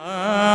Ah.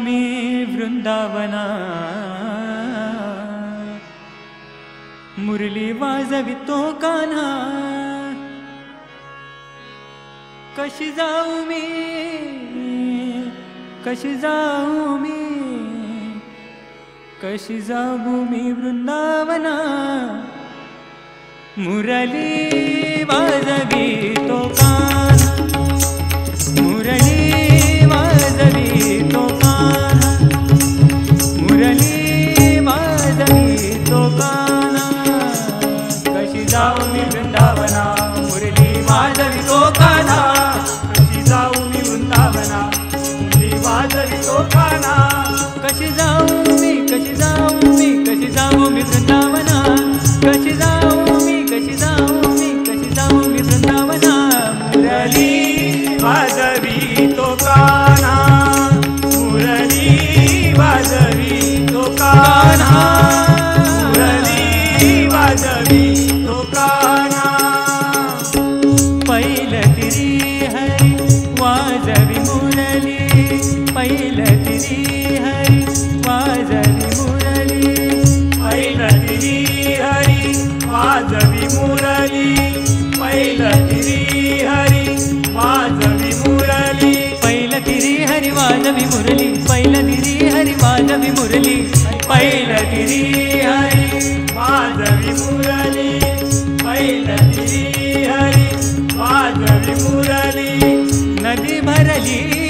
मी वृंदावना मुरली कान्हा। कशी जाऊ मी वृंदावना मुरली वाजवितो जाऊ मी वृंदावना, मुरली वाजवी तो काना कशी जाऊ वृंदावना, मुरली वाजवी तो काना कशी जाऊ मी कशी जाऊ मी कशी जाऊ मी वृंदावना. कशी जाऊ मी कशी जाऊ मी कशी जाऊ मी वृंदावना. मुरली वाजवी तो काना मुरली वाजवी तो काना मुरली वाजवी వాదవి మురళి పైలదిరి హరి వాదవి మురళి పైలదిరి హరి వాదవి మురళి नदी भरली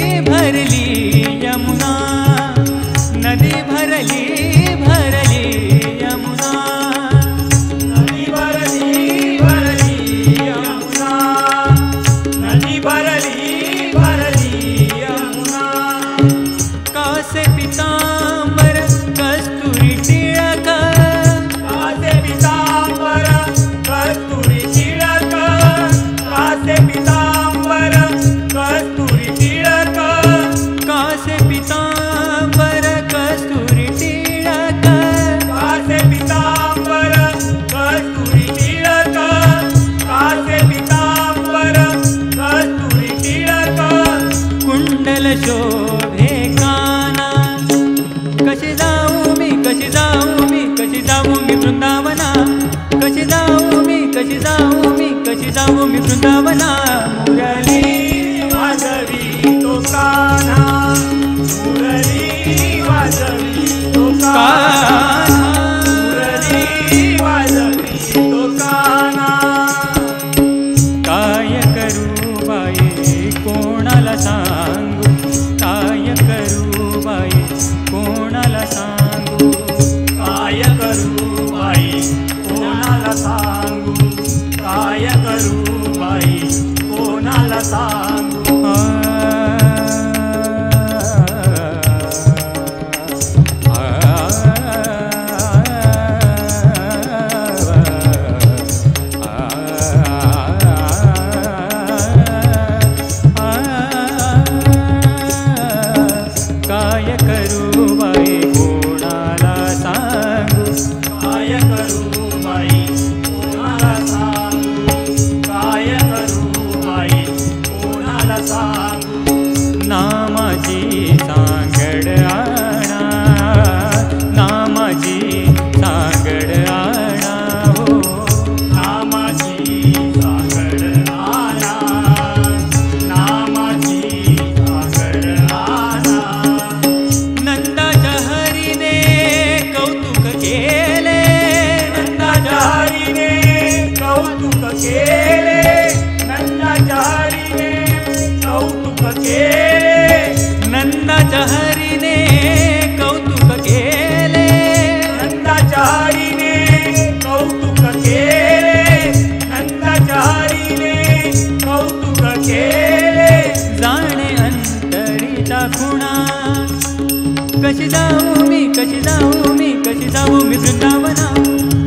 कशी जाऊ मी कशी जाऊ मी वृंदावना मुरली। करू? कशी जाऊ मी कशी जाऊ मी कशी जाऊ मी वृंदावना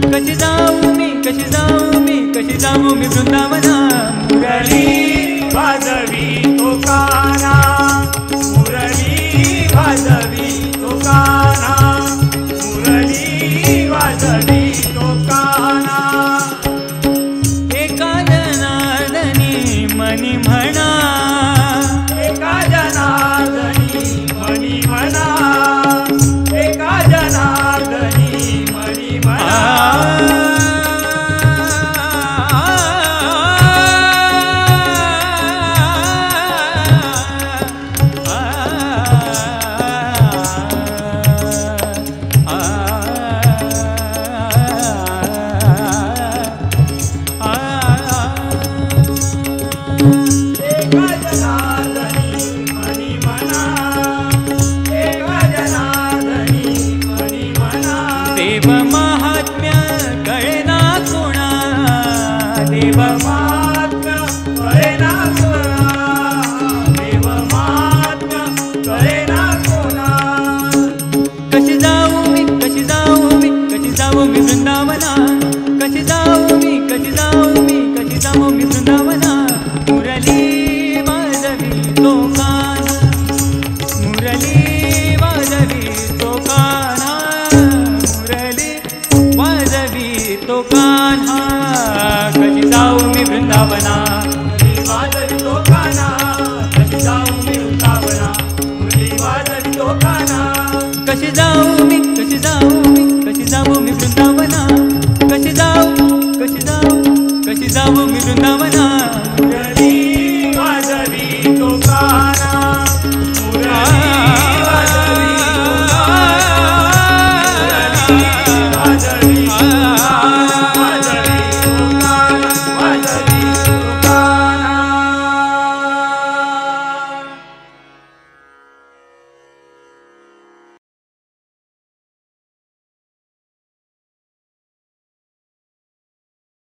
कशी जाऊ मी कशी जाऊ मी कशी जाऊ मी वृंदावना रमना